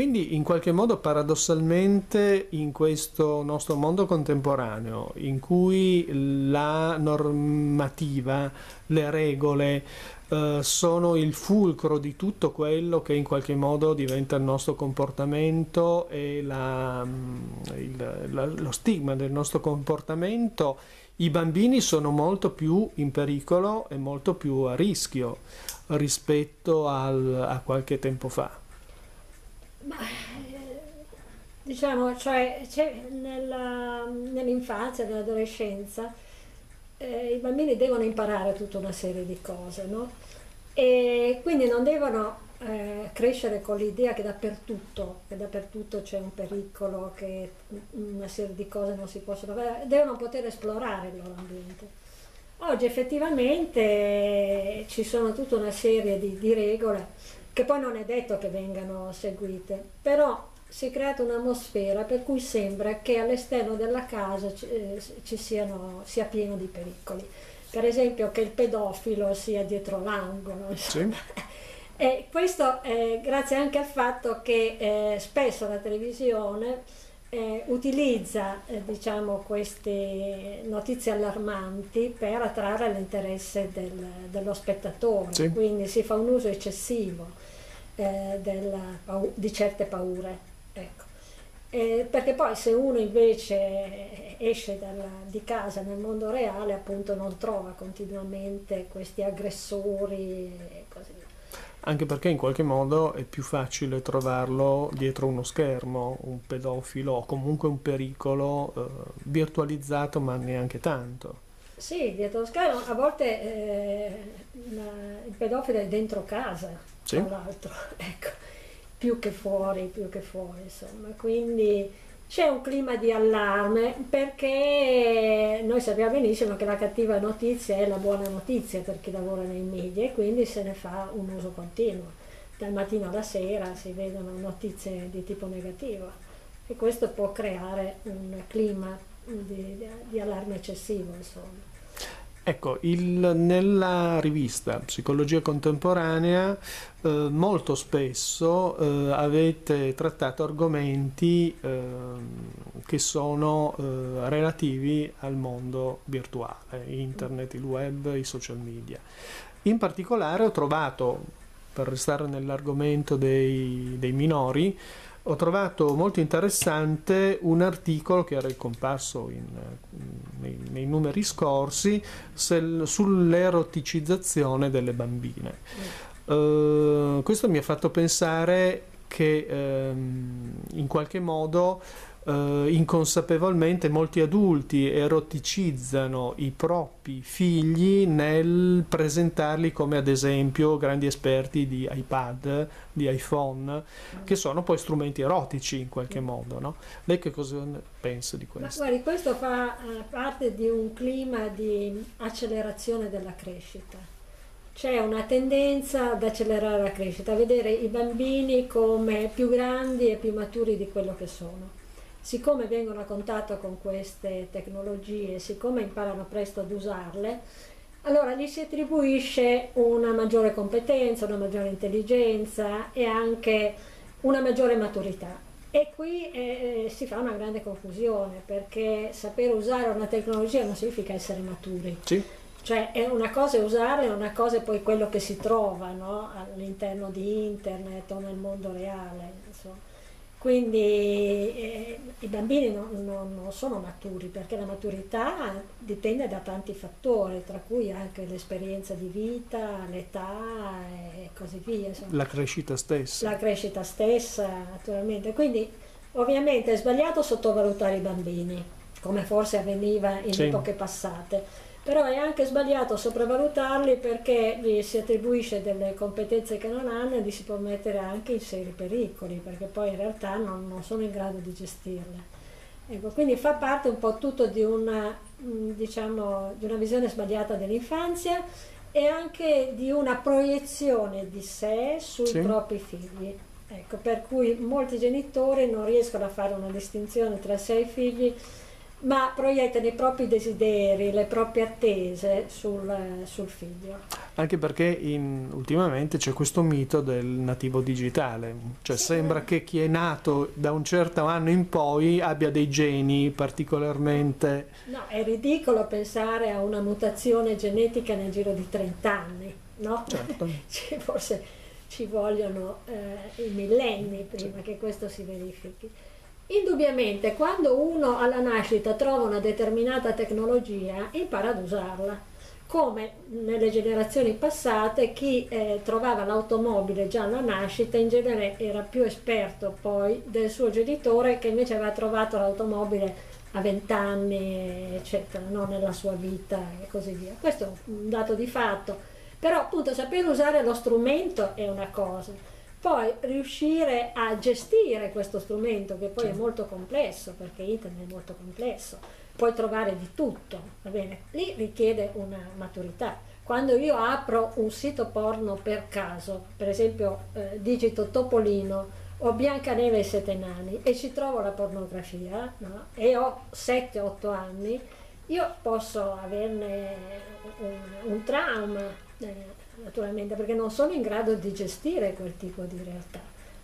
quindi in qualche modo paradossalmente in questo nostro mondo contemporaneo, in cui la normativa, le regole eh, sono il fulcro di tutto quello che in qualche modo diventa il nostro comportamento e la, mm, il, la, lo stigma del nostro comportamento, i bambini sono molto più in pericolo e molto più a rischio rispetto al, a qualche tempo fa. Ma, diciamo, cioè, nella, nell'infanzia, nell'adolescenza, eh, i bambini devono imparare tutta una serie di cose, no? E quindi non devono eh, crescere con l'idea che dappertutto, che dappertutto c'è un pericolo, che una serie di cose non si possono fare, devono poter esplorare il loro ambiente. Oggi effettivamente ci sono tutta una serie di, di regole che poi non è detto che vengano seguite, però si è creata un'atmosfera per cui sembra che all'esterno della casa ci, eh, ci siano, sia pieno di pericoli. Per esempio che il pedofilo sia dietro l'angolo. Sì. e questo è grazie anche al fatto che eh, spesso la televisione eh, utilizza eh, diciamo, queste notizie allarmanti per attrarre l'interesse del, dello spettatore, sì. quindi si fa un uso eccessivo eh, della, di certe paure. Ecco. Eh, perché poi se uno invece esce dalla, di casa nel mondo reale appunto non trova continuamente questi aggressori e così via. Anche perché in qualche modo è più facile trovarlo dietro uno schermo, un pedofilo o comunque un pericolo eh, virtualizzato ma neanche tanto. Sì, dietro lo schermo a volte eh, il pedofilo è dentro casa, sì. tra l'altro. Ecco più che fuori, più che fuori, insomma. Quindi c'è un clima di allarme perché noi sappiamo benissimo che la cattiva notizia è la buona notizia per chi lavora nei media e quindi se ne fa un uso continuo. Dal mattino alla sera si vedono notizie di tipo negativo e questo può creare un clima di, di allarme eccessivo, insomma. Ecco, il, nella rivista Psicologia Contemporanea eh, molto spesso eh, avete trattato argomenti eh, che sono eh, relativi al mondo virtuale, internet, il web, i social media. In particolare ho trovato, per restare nell'argomento dei, dei minori, ho trovato molto interessante un articolo che era comparso in, nei, numeri scorsi se, sull'eroticizzazione delle bambine. Uh, questo mi ha fatto pensare che um, in qualche modo eh, inconsapevolmente molti adulti eroticizzano i propri figli nel presentarli come ad esempio grandi esperti di iPad, di iPhone, che sono poi strumenti erotici in qualche modo. No? Lei che cosa pensa di questo? Ma guardi, questo fa eh, parte di un clima di accelerazione della crescita c'è una tendenza ad accelerare la crescita, a vedere i bambini come più grandi e più maturi di quello che sono siccome vengono a contatto con queste tecnologie, siccome imparano presto ad usarle, allora gli si attribuisce una maggiore competenza, una maggiore intelligenza e anche una maggiore maturità. E qui eh, si fa una grande confusione perché sapere usare una tecnologia non significa essere maturi. Sì. Cioè è una cosa è usarla, una cosa è poi quello che si trova no? all'interno di internet o nel mondo reale. Insomma. Quindi eh, i bambini non, non, non, sono maturi perché la maturità dipende da tanti fattori, tra cui anche l'esperienza di vita, l'età e così via. Insomma. La crescita stessa. La crescita stessa, naturalmente. Quindi ovviamente è sbagliato sottovalutare i bambini, come forse avveniva in sì. epoche passate però è anche sbagliato sopravvalutarli perché gli si attribuisce delle competenze che non hanno e li si può mettere anche in seri pericoli perché poi in realtà non, non sono in grado di gestirle. Ecco, quindi fa parte un po' tutto di una, mm, diciamo, di una visione sbagliata dell'infanzia e anche di una proiezione di sé sui sì. propri figli. Ecco, per cui molti genitori non riescono a fare una distinzione tra sé e i figli ma proiettano i propri desideri, le proprie attese sul, sul figlio. Anche perché in, ultimamente c'è questo mito del nativo digitale, cioè sì, sembra che chi è nato da un certo anno in poi abbia dei geni particolarmente... No, è ridicolo pensare a una mutazione genetica nel giro di 30 anni, no? Certo. Forse ci vogliono eh, i millenni prima sì. che questo si verifichi. Indubbiamente, quando uno alla nascita trova una determinata tecnologia, impara ad usarla. Come nelle generazioni passate, chi eh, trovava l'automobile già alla nascita in genere era più esperto poi del suo genitore che invece aveva trovato l'automobile a 20 anni, eccetera, no? nella sua vita e così via. Questo è un dato di fatto. Però appunto saper usare lo strumento è una cosa poi riuscire a gestire questo strumento che poi sì. è molto complesso, perché internet è molto complesso, puoi trovare di tutto, va bene? Lì richiede una maturità. Quando io apro un sito porno per caso, per esempio eh, digito Topolino o Biancaneve e Sette Nani e ci trovo la pornografia no? e ho 7-8 anni, io posso averne un, un trauma. Eh, naturalmente, perché non sono in grado di gestire quel tipo di realtà.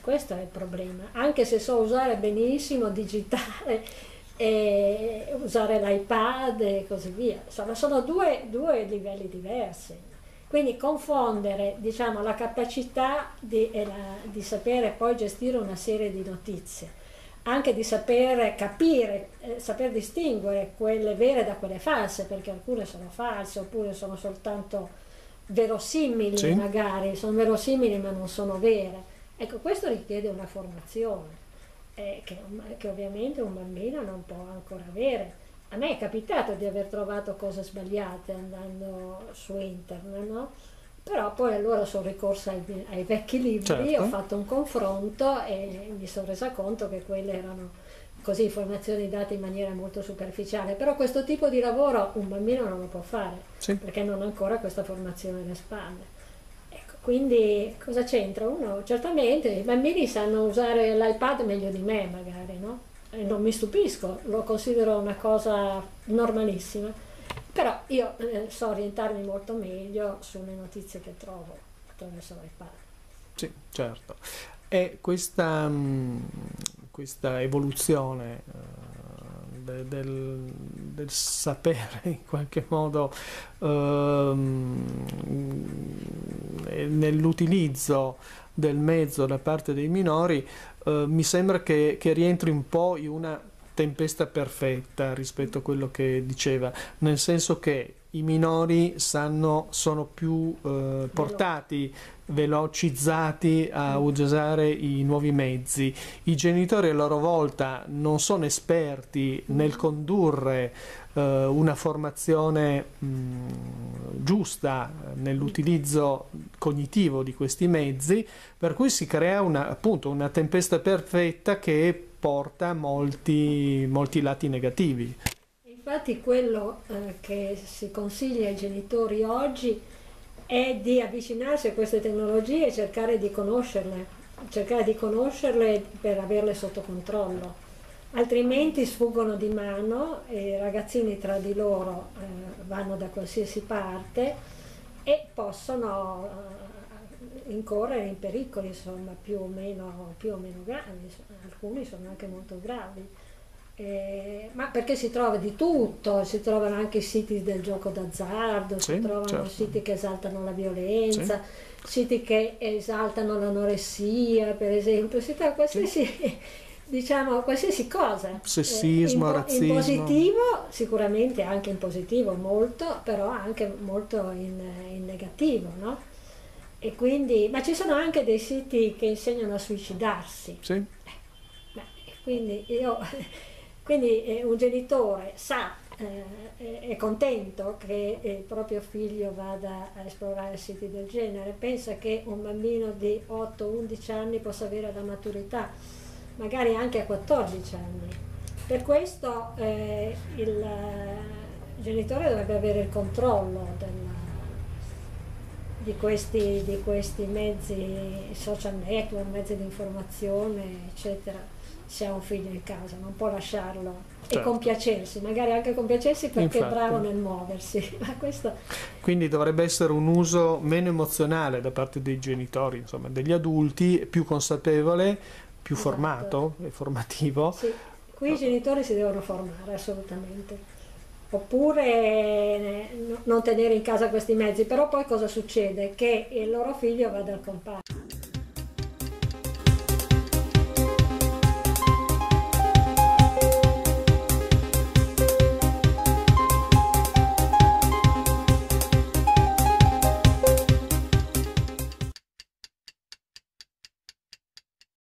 Questo è il problema, anche se so usare benissimo digitale e usare l'iPad e così via. Insomma, sono due, due livelli diversi. Quindi confondere diciamo, la capacità di, la, di, sapere poi gestire una serie di notizie, anche di sapere capire, eh, saper distinguere quelle vere da quelle false, perché alcune sono false oppure sono soltanto verosimili sì. magari, sono verosimili ma non sono vere. Ecco, questo richiede una formazione eh, che, che, ovviamente un bambino non può ancora avere. A me è capitato di aver trovato cose sbagliate andando su internet, no? Però poi allora sono ricorsa ai, ai vecchi libri, certo. ho fatto un confronto e mi sono resa conto che quelle erano così informazioni date in maniera molto superficiale, però questo tipo di lavoro un bambino non lo può fare sì. perché non ha ancora questa formazione alle spalle. Ecco, quindi cosa c'entra? Uno, certamente i bambini sanno usare l'iPad meglio di me magari, no? E non mi stupisco, lo considero una cosa normalissima, però io eh, so orientarmi molto meglio sulle notizie che trovo attraverso l'iPad. Sì, certo. E questa, mm, questa evoluzione uh, de, del, del, sapere in qualche modo uh, nell'utilizzo del mezzo da parte dei minori uh, mi sembra che, che rientri un po' in una tempesta perfetta rispetto a quello che diceva, nel senso che i minori sanno, sono più eh, portati, velocizzati a usare i nuovi mezzi. I genitori a loro volta non sono esperti nel condurre eh, una formazione mh, giusta nell'utilizzo cognitivo di questi mezzi, per cui si crea una, appunto una tempesta perfetta che porta molti, molti lati negativi. Infatti quello eh, che si consiglia ai genitori oggi è di avvicinarsi a queste tecnologie e cercare di conoscerle, cercare di conoscerle per averle sotto controllo, altrimenti sfuggono di mano e i ragazzini tra di loro eh, vanno da qualsiasi parte e possono eh, incorrere in pericoli insomma più o meno, più o meno gravi, alcuni sono anche molto gravi. Eh, ma perché si trova di tutto, si trovano anche i siti del gioco d'azzardo, sì, si trovano certo. siti che esaltano la violenza, sì. siti che esaltano l'anoressia, per esempio, si trova qualsiasi, sì. diciamo, qualsiasi cosa. Sessismo, eh, in, razzismo. In positivo, sicuramente anche in positivo molto, però anche molto in, in negativo, no? E quindi, ma ci sono anche dei siti che insegnano a suicidarsi. Sì. Eh, quindi io quindi eh, un genitore sa, eh, è contento che il proprio figlio vada a esplorare siti del genere, pensa che un bambino di 8-11 anni possa avere la maturità, magari anche a 14 anni. Per questo eh, il genitore dovrebbe avere il controllo della, di questi, di questi mezzi social network, mezzi di informazione, eccetera, se ha un figlio in casa, non può lasciarlo certo. e compiacersi, magari anche compiacersi perché Infatti. è bravo nel muoversi. Questo... Quindi dovrebbe essere un uso meno emozionale da parte dei genitori, insomma, degli adulti, più consapevole, più esatto. formato e formativo. Sì. Qui i genitori si devono formare assolutamente oppure eh, non tenere in casa questi mezzi, però poi cosa succede? Che il loro figlio va dal compagno.